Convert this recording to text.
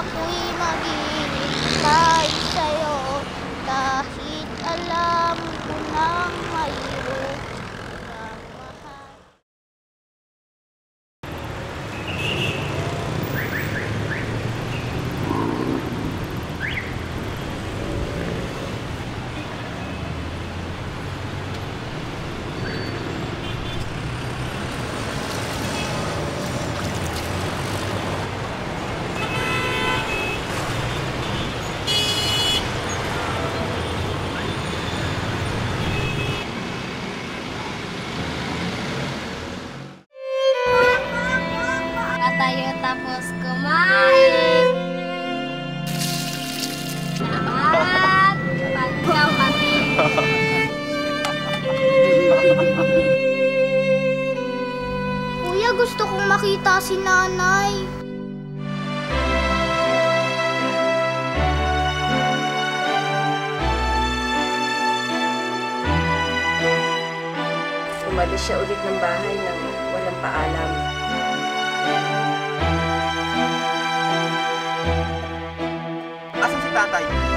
ako'y maghihintay sa'yo. Kahit alam ko nang may tapos kumain. At pagkaw kami. Kuya, gusto kong makita si nanay. Umalis siya ulit ng bahay nang walang paalam. 団体